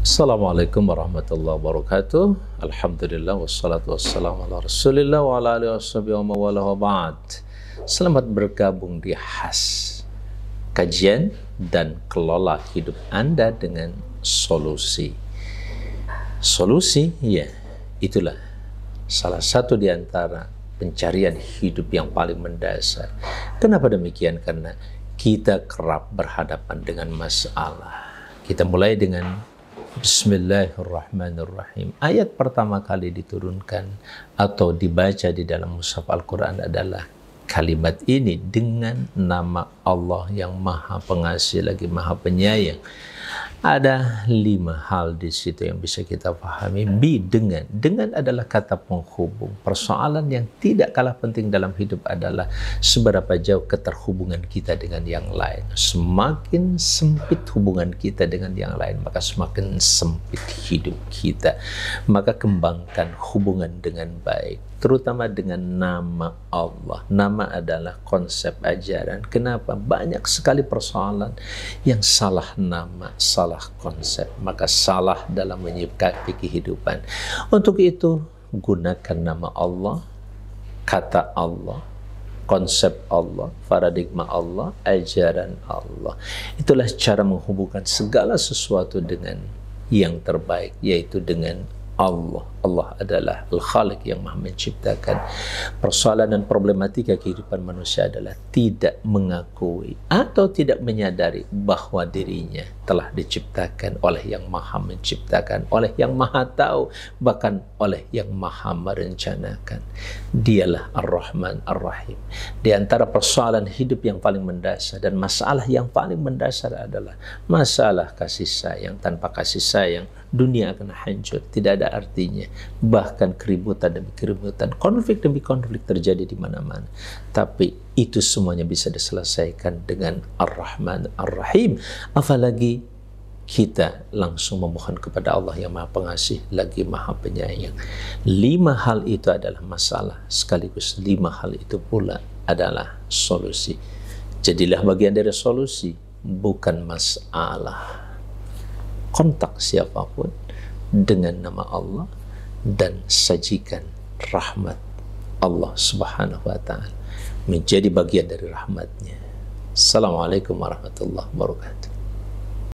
Assalamualaikum warahmatullahi wabarakatuh. Alhamdulillah wassalatu wassalamu ala Rasulillah wa ala alihi wa ba'd. Selamat bergabung di khas kajian dan kelola hidup Anda dengan solusi. Solusi, ya, itulah salah satu di antara pencarian hidup yang paling mendasar. Kenapa demikian? Karena kita kerap berhadapan dengan masalah. Kita mulai dengan Bismillahirrahmanirrahim. Ayat pertama kali diturunkan atau dibaca di dalam mushaf Al-Quran adalah kalimat ini dengan nama Allah yang maha pengasih lagi maha penyayang. Ada lima hal di situ yang bisa kita pahami. Bi dengan. Dengan adalah kata penghubung. Persoalan yang tidak kalah penting dalam hidup adalah seberapa jauh keterhubungan kita dengan yang lain. Semakin sempit hubungan kita dengan yang lain, maka semakin sempit hidup kita. Maka kembangkan hubungan dengan baik terutama dengan nama Allah. Nama adalah konsep ajaran. Kenapa? Banyak sekali persoalan yang salah nama, salah konsep, maka salah dalam menyikapi kehidupan. Untuk itu, gunakan nama Allah, kata Allah, konsep Allah, paradigma Allah, ajaran Allah. Itulah cara menghubungkan segala sesuatu dengan yang terbaik, yaitu dengan Allah. Allah adalah Al-Khaliq yang maha menciptakan. Persoalan dan problematika kehidupan manusia adalah tidak mengakui atau tidak menyadari bahwa dirinya telah diciptakan oleh yang maha menciptakan, oleh yang maha tahu, bahkan oleh yang maha merencanakan. Dialah Ar-Rahman Ar-Rahim. Di antara persoalan hidup yang paling mendasar dan masalah yang paling mendasar adalah masalah kasih sayang. Tanpa kasih sayang, dunia akan hancur. Tidak ada artinya bahkan keributan demi keributan, konflik demi konflik terjadi di mana-mana. Tapi itu semuanya bisa diselesaikan dengan Ar-Rahman Ar-Rahim. Apalagi kita langsung memohon kepada Allah yang Maha Pengasih lagi Maha Penyayang. Lima hal itu adalah masalah, sekaligus lima hal itu pula adalah solusi. Jadilah bagian dari solusi, bukan masalah. Kontak siapapun dengan nama Allah dan sajikan rahmat Allah Subhanahu wa taala menjadi bagian dari rahmatnya. Assalamualaikum warahmatullahi wabarakatuh.